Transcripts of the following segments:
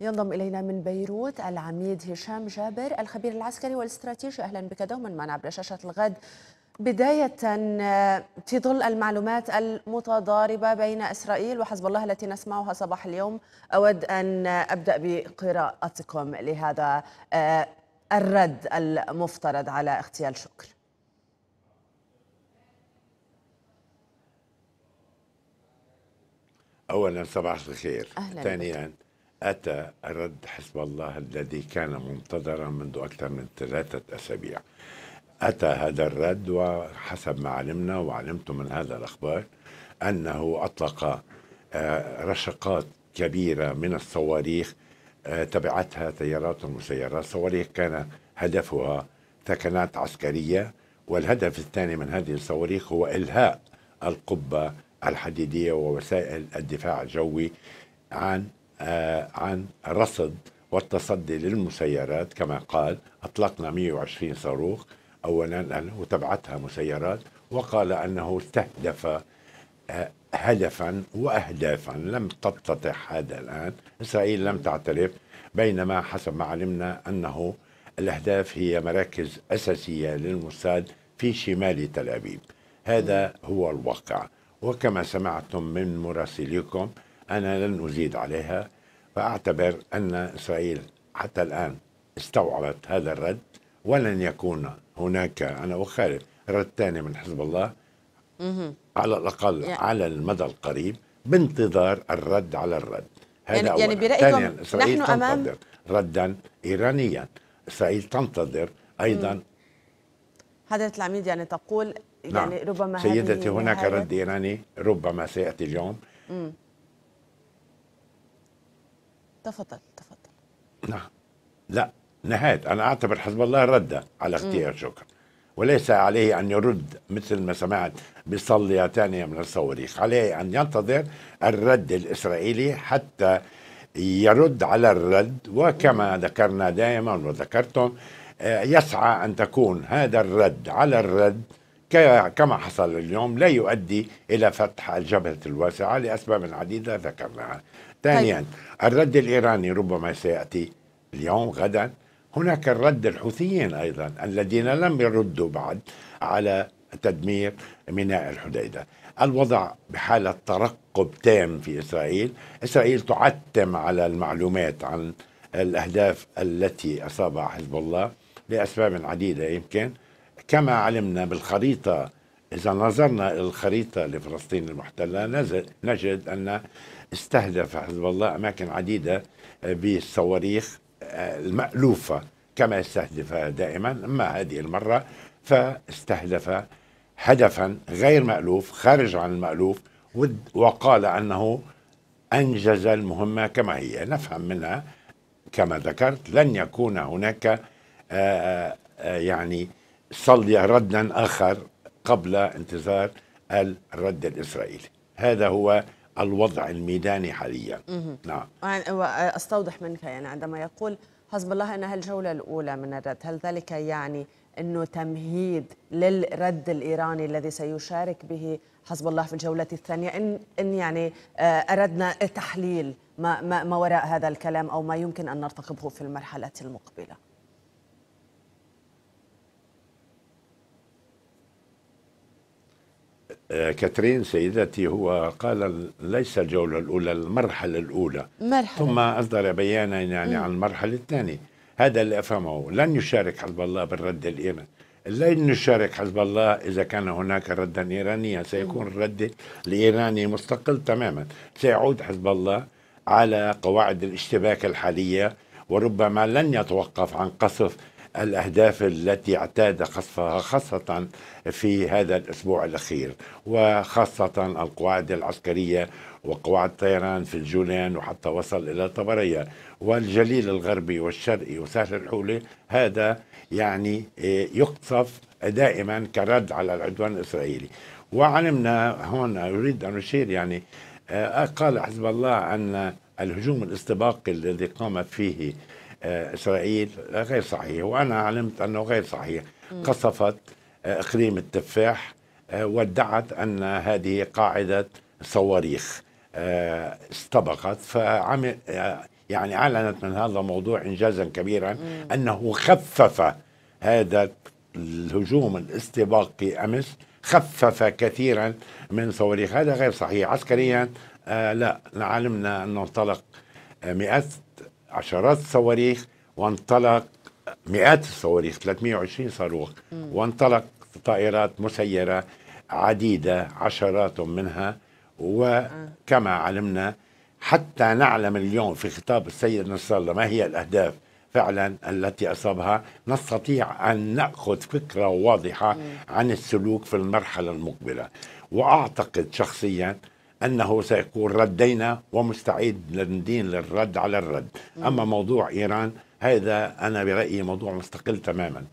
ينضم إلينا من بيروت العميد هشام جابر الخبير العسكري والاستراتيجي. أهلا بك دوما معنا عبر شاشة الغد. بداية في ظل المعلومات المتضاربة بين إسرائيل وحزب الله التي نسمعها صباح اليوم أود أن أبدأ بقراءتكم لهذا الرد المفترض على اغتيال شكر. اولا صباح الخير. ثانيا أتى رد حزب الله الذي كان منتظرا منذ أكثر من ثلاثة أسابيع. أتى هذا الرد وحسب ما علمنا وعلمت من هذا الأخبار أنه أطلق آه، رشقات كبيرة من الصواريخ آه، تبعتها طيارات ومسيرات. صواريخ كان هدفها ثكنات عسكرية والهدف الثاني من هذه الصواريخ هو إلهاء القبة الحديدية ووسائل الدفاع الجوي عن عن رصد والتصدي للمسيرات كما قال أطلقنا 120 صاروخ. اولا وتبعتها مسيرات وقال أنه استهدف آه هدفا واهدافا لم تتضح هذا الآن. إسرائيل لم تعترف بينما حسب ما علمنا أنه الأهداف هي مراكز أساسية للموساد في شمال تل أبيب. هذا هو الواقع. وكما سمعتم من مراسليكم أنا لن أزيد عليها فأعتبر أن إسرائيل حتى الآن استوعبت هذا الرد ولن يكون هناك أنا أخالف رد ثاني من حزب الله على الأقل يعني على المدى القريب بانتظار الرد على الرد. هذا يعني, يعني برأيكم إسرائيل نحن تنتظر أمام ردا إيرانيا. إسرائيل تنتظر أيضا حضرة العميد يعني تقول يعني نعم. ربما سيدتي هناك رد إيراني ربما سيأتي اليوم. مم. تفضل تفضل. نعم. لا نهاية. أنا أعتبر حزب الله رد على اغتيال شكر. وليس عليه أن يرد مثل ما سمعت بصلية ثانية من الصواريخ. عليه أن ينتظر الرد الإسرائيلي حتى يرد على الرد. وكما ذكرنا دائما وذكرتم آه، يسعى أن تكون هذا الرد على الرد كما حصل اليوم لا يؤدي إلى فتح الجبهة الواسعة لأسباب عديدة ذكرناها. ثانيا طيب. الرد الإيراني ربما سيأتي اليوم غدا. هناك الرد الحوثيين أيضا الذين لم يردوا بعد على تدمير ميناء الحديدة. الوضع بحالة ترقب تام في إسرائيل. إسرائيل تعتم على المعلومات عن الأهداف التي أصابها حزب الله لأسباب عديدة يمكن. كما علمنا بالخريطة إذا نظرنا إلى الخريطة لفلسطين المحتلة نجد أن استهدف حزب الله أماكن عديدة بالصواريخ آه، المألوفة كما يستهدفها دائما. أما هذه المرة فاستهدف هدفا غير مألوف خارج عن المألوف وقال أنه أنجز المهمة كما هي. نفهم منها كما ذكرت لن يكون هناك آآ آه، آه، يعني صلي ردا آخر قبل انتظار الرد الإسرائيلي. هذا هو الوضع الميداني حاليا. نعم. أستوضح منك يعني عندما يقول حزب الله أنها الجولة الأولى من الرد. هل ذلك يعني أنه تمهيد للرد الإيراني الذي سيشارك به حزب الله في الجولة الثانية؟ إن, إن يعني آه، أردنا تحليل ما, ما, ما وراء هذا الكلام أو ما يمكن أن نرتقبه في المرحلة المقبلة. كاترين سيدتي هو قال ليس الجولة الأولى المرحلة الأولى. مرحلة. ثم أصدر بيانا يعني م. عن المرحلة الثانية. هذا اللي أفهمه لن يشارك حزب الله بالرد الإيراني. لن يشارك حزب الله إذا كان هناك ردا إيرانيا سيكون الرد الإيراني مستقل تماما. سيعود حزب الله على قواعد الاشتباك الحالية وربما لن يتوقف عن قصف الأهداف التي اعتاد قصفها خاصة في هذا الأسبوع الأخير وخاصة القواعد العسكرية وقواعد الطيران في الجولان وحتى وصل إلى طبرية. والجليل الغربي والشرقي وسهل الحولة هذا يعني يقصف دائما كرد على العدوان الإسرائيلي. وعلمنا هون أريد أن أشير يعني آه، قال حزب الله أن الهجوم الاستباقي الذي قامت فيه آه، إسرائيل غير صحيح وأنا علمت أنه غير صحيح. قصفت آه، إقليم التفاح آه، وادعت أن هذه قاعدة صواريخ استبقت. فعمل يعني أعلنت من هذا الموضوع إنجازا كبيرا أنه خفف هذا الهجوم الاستباقي أمس خفف كثيرا من صواريخ. هذا غير صحيح. عسكريا آه لا علمنا أنه انطلق مئات عشرات الصواريخ وانطلق مئات الصواريخ 320 صاروخ. وانطلق طائرات مسيرة عديدة عشرات منها. وكما علمنا حتى نعلم اليوم في خطاب السيد نصر الله ما هي الأهداف فعلا التي أصابها نستطيع أن نأخذ فكرة واضحة عن السلوك في المرحلة المقبلة. وأعتقد شخصيا أنه سيكون ردينا ومستعد لندين للرد على الرد. أما موضوع إيران هذا أنا برأيي موضوع مستقل تماما.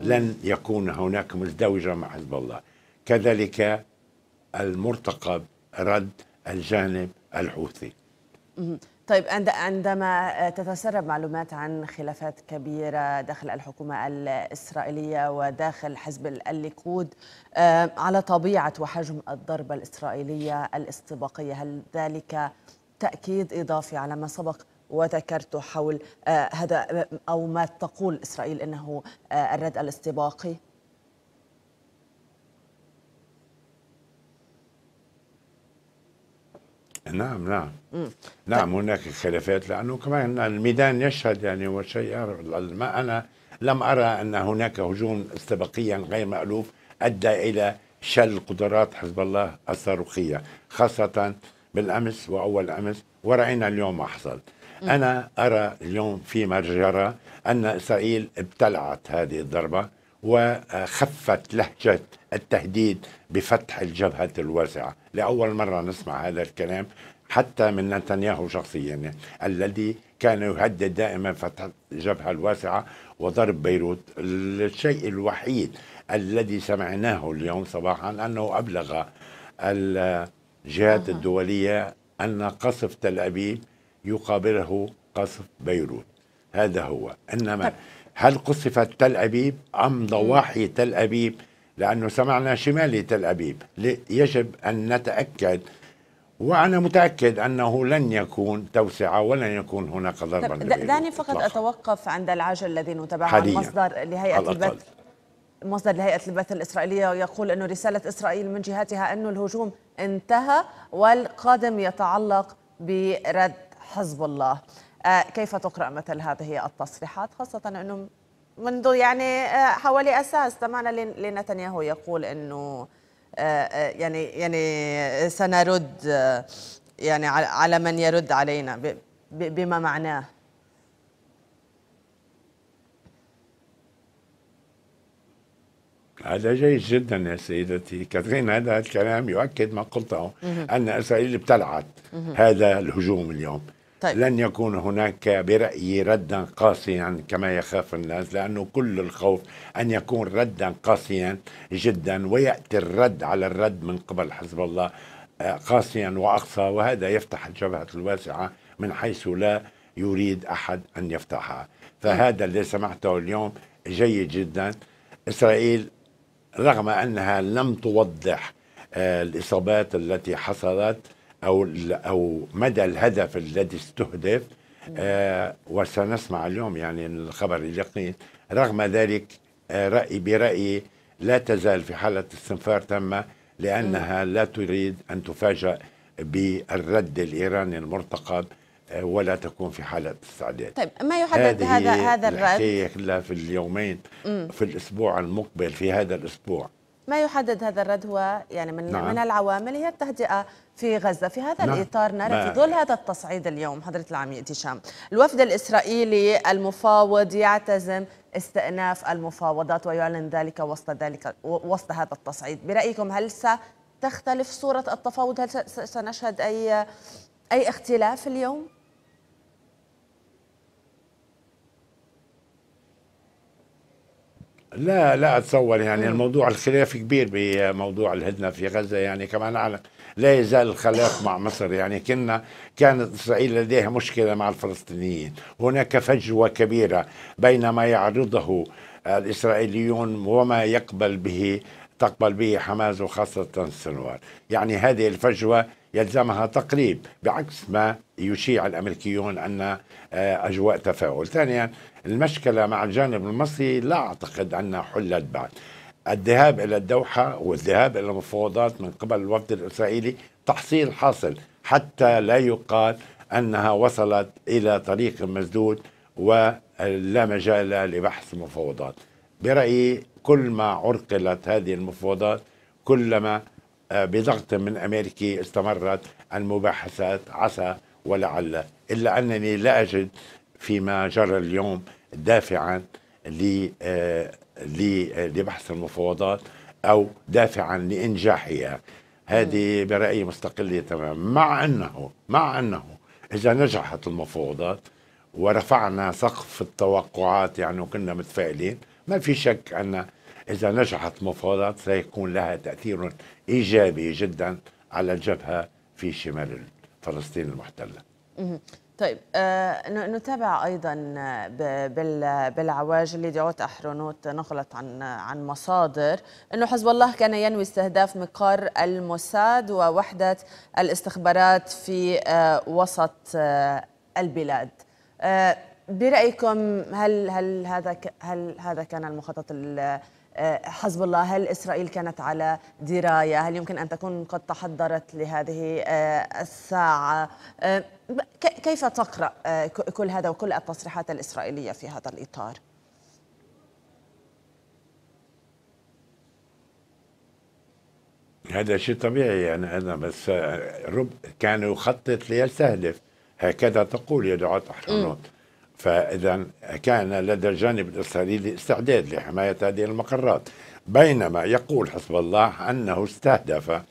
لن يكون هناك مزدوجة مع حزب الله. كذلك المرتقب رد الجانب الحوثي. طيب عندما تتسرب معلومات عن خلافات كبيرة داخل الحكومة الإسرائيلية وداخل حزب الليكود آه، على طبيعة وحجم الضربة الإسرائيلية الاستباقية هل ذلك تأكيد إضافي على ما سبق وذكرت حول آه، هذا أو ما تقول إسرائيل أنه آه، الرد الاستباقي؟ نعم نعم. مم. نعم هناك خلافات لأنه كمان الميدان يشهد يعني وشيء ما أنا لم أرى أن هناك هجوم استباقيا غير مألوف أدى إلى شل قدرات حزب الله الصاروخية خاصة بالأمس وأول أمس ورأينا اليوم ما حصل. أنا أرى اليوم فيما جرى أن إسرائيل ابتلعت هذه الضربة وخفت لهجة التهديد بفتح الجبهة الواسعة. لأول مرة نسمع هذا الكلام حتى من نتنياهو شخصيا الذي كان يهدد دائما فتح الجبهه الواسعة وضرب بيروت. الشيء الوحيد الذي سمعناه اليوم صباحا أنه أبلغ الجهات الدولية أن قصف تل أبيب يقابله قصف بيروت. هذا هو. إنما طيب. هل قصفت تل أبيب أم ضواحي تل أبيب؟ لأنه سمعنا شمالي تل أبيب يجب أن نتأكد وأنا متأكد أنه لن يكون توسعة ولن يكون هناك ضربا دعني فقط إطلاق. أتوقف عند العجل الذي نتابعه مصدر لهيئة البث مصدر لهيئة البث الإسرائيلية يقول انه رسالة إسرائيل من جهتها انه الهجوم انتهى والقادم يتعلق برد حزب الله. آه، كيف تقرأ مثل هذه التصريحات؟ خاصة أنه منذ يعني آه، حوالي أساس. سمعنا لنتنياهو يقول أنه آه، يعني يعني سنرد يعني على من يرد علينا. بما معناه؟ هذا جيد جدا يا سيدتي. كاترين هذا الكلام يؤكد ما قلته أن إسرائيل ابتلعت هذا الهجوم اليوم. طيب. لن يكون هناك برأيي ردا قاسيا كما يخاف الناس لأنه كل الخوف أن يكون ردا قاسيا جدا ويأتي الرد على الرد من قبل حزب الله آه، قاسيا وأقصى وهذا يفتح الجبهة الواسعة من حيث لا يريد أحد أن يفتحها فهذا اللي سمعته اليوم جيد جدا إسرائيل رغم أنها لم توضح آه، الإصابات التي حصلت أو أو مدى الهدف الذي استهدف آه وسنسمع اليوم يعني الخبر اليقين. رغم ذلك آه رأي برأيي لا تزال في حالة استنفار تامة لأنها لا تريد أن تفاجأ بالرد الإيراني المرتقب آه، ولا تكون في حالة استعداد. طيب ما يحدد هذا هذا الرد؟ في اليومين مم. في الأسبوع المقبل في هذا الأسبوع. ما يحدد هذا الرد هو يعني من نعم. من العوامل هي التهدئه في غزة، في هذا نعم. الإطار نرى في ظل هذا التصعيد اليوم حضرة العميد هشام، الوفد الإسرائيلي المفاوض يعتزم استئناف المفاوضات ويعلن ذلك وسط ذلك وسط هذا التصعيد، برأيكم هل ستختلف صورة التفاوض؟ هل سنشهد اي أي اختلاف اليوم؟ لا لا أتصور يعني مم. الموضوع الخلاف كبير بموضوع الهدنة في غزة يعني كمان على لا يزال الخلاف مع مصر يعني كنا كانت إسرائيل لديها مشكلة مع الفلسطينيين هناك فجوة كبيرة بين ما يعرضه الإسرائيليون وما يقبل به تقبل به حماس وخاصة السنوار يعني هذه الفجوة يلزمها تقريب بعكس ما يشيع الأمريكيون أن آه، أجواء تفاؤل ثانيا المشكلة مع الجانب المصري لا أعتقد أنها حلت بعد. الذهاب إلى الدوحة والذهاب إلى المفاوضات من قبل الوفد الإسرائيلي تحصيل حاصل حتى لا يقال أنها وصلت إلى طريق مسدود ولا مجال لبحث المفاوضات برأيي كل ما عرقلت هذه المفاوضات كلما آه، بضغط من أمريكي استمرت المباحثات عسى ولعل. إلا أنني لا أجد فيما جرى اليوم دافعا آه، لبحث المفاوضات أو دافعا لإنجاحها. هذه برأيي مستقلة تماما. مع أنه مع أنه إذا نجحت المفاوضات ورفعنا سقف التوقعات يعني وكنا متفائلين ما في شك أن إذا نجحت المفاوضات سيكون لها تأثير إيجابي جدا على الجبهة في شمال فلسطين المحتلة. طيب آه نتابع أيضا بالعواجل يديوت احرونوت نقلت عن عن مصادر إنه حزب الله كان ينوي استهداف مقر الموساد ووحدة الاستخبارات في آه وسط آه البلاد. آه برأيكم هل هل هذا هل هذا كان المخطط آه، حزب الله؟ هل إسرائيل كانت على دراية؟ هل يمكن أن تكون قد تحضرت لهذه آه، الساعة؟ آه، كيف تقرأ كل هذا وكل التصريحات الإسرائيلية في هذا الإطار؟ هذا شيء طبيعي يعني أنا بس رب كان يخطط ليستهدف. هكذا تقول يا دعاة أحرنوت فإذا كان لدى الجانب الإسرائيلي استعداد لحماية هذه المقرات بينما يقول حزب الله أنه استهدف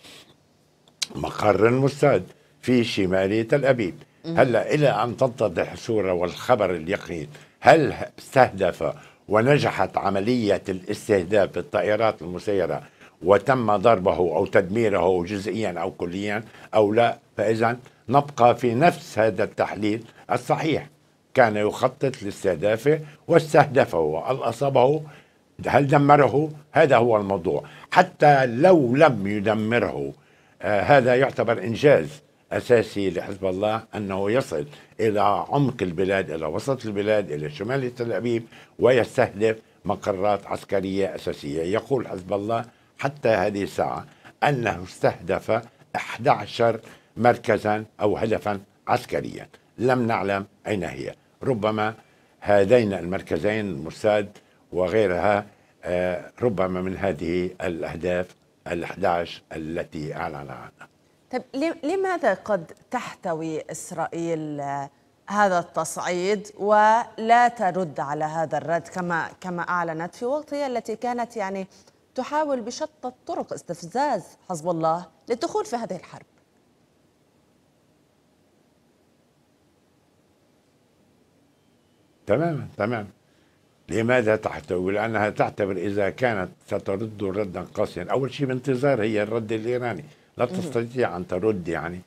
مقر المستاد في شمال تل أبيب. هلا إلى أن تتضح الصورة والخبر اليقين هل استهدف ونجحت عملية الاستهداف بالطائرات المسيرة وتم ضربه أو تدميره جزئيا أو كليا أو لا؟ فإذا نبقى في نفس هذا التحليل الصحيح. كان يخطط لاستهدافه واستهدفه هل أصابه هل دمره؟ هذا هو الموضوع. حتى لو لم يدمره آه هذا يعتبر إنجاز أساسي لحزب الله أنه يصل إلى عمق البلاد إلى وسط البلاد إلى شمال تل أبيب ويستهدف مقرات عسكرية أساسية. يقول حزب الله حتى هذه الساعة أنه استهدف 11 مركزا أو هدفا عسكريا. لم نعلم أين هي. ربما هذين المركزين الموساد وغيرها آه، ربما من هذه الأهداف ال11 التي أعلن عنها. طيب لماذا قد تحتوي إسرائيل آه، هذا التصعيد ولا ترد على هذا الرد كما كما أعلنت في وقتها التي كانت يعني تحاول بشتى الطرق استفزاز حزب الله للدخول في هذه الحرب؟ تماما تماما. لماذا تحتوي؟ لأنها تعتبر إذا كانت سترد ردا قاسيا. أول شيء بانتظار هي الرد الإيراني. لا تستطيع أن ترد يعني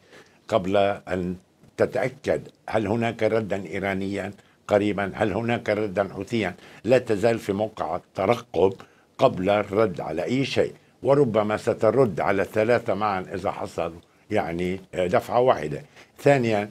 قبل أن تتأكد هل هناك ردا إيرانيا قريبا هل هناك ردا حوثيا. لا تزال في موقع الترقب قبل الرد على أي شيء. وربما سترد على الثلاثة معا إذا حصل يعني دفعة واحدة. ثانيا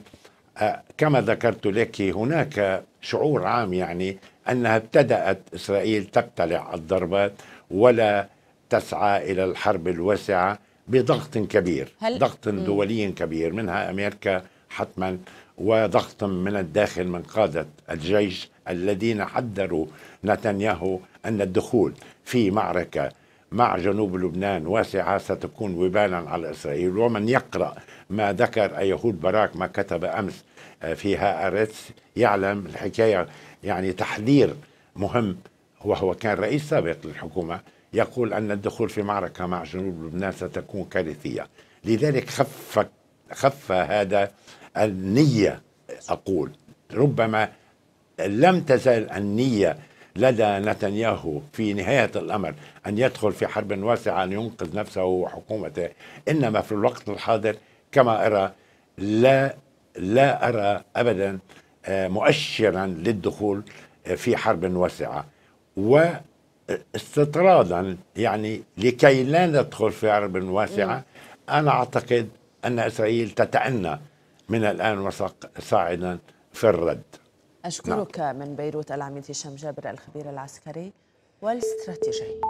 كما ذكرت لك هناك شعور عام يعني أنها ابتدأت إسرائيل تبتلع الضربات ولا تسعى إلى الحرب الواسعة بضغط كبير هل... ضغط دولي كبير منها أمريكا حتما وضغط من الداخل من قادة الجيش الذين حذروا نتنياهو أن الدخول في معركة مع جنوب لبنان واسعة ستكون وبالا على إسرائيل. ومن يقرأ ما ذكر يهود باراك ما كتب أمس آه، في هآرتس يعلم الحكاية يعني تحذير مهم. وهو كان رئيس سابق للحكومة يقول أن الدخول في معركة مع جنوب لبنان ستكون كارثية. لذلك خف خف هذا النية أقول. ربما لم تزال النية لدى نتنياهو في نهاية الأمر أن يدخل في حرب واسعة أن ينقذ نفسه وحكومته. إنما في الوقت الحاضر كما أرى لا لا أرى أبدا آه، مؤشرا للدخول آه، في حرب واسعة. و استطرادا يعني لكي لا ندخل في حرب واسعة أنا أعتقد أن إسرائيل تتأنى من الآن وسق صاعدا في الرد. أشكرك نعم. من بيروت العميد هشام جابر الخبير العسكري والاستراتيجي